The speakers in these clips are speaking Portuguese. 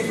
Eh,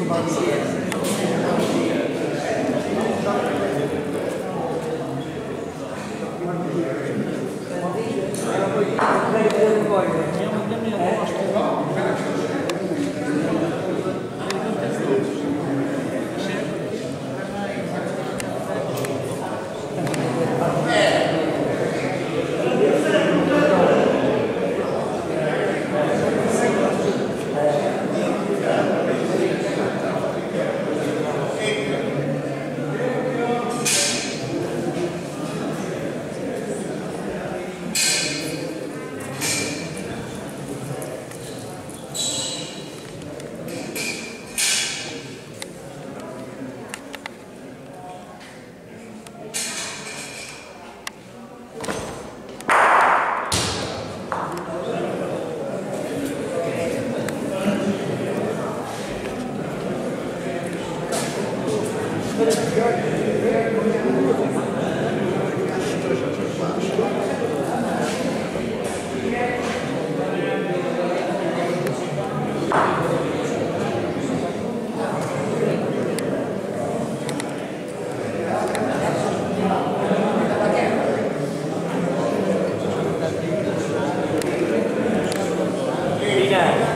जाए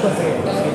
気をい。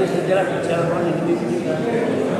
veces la escucharon, ¿no?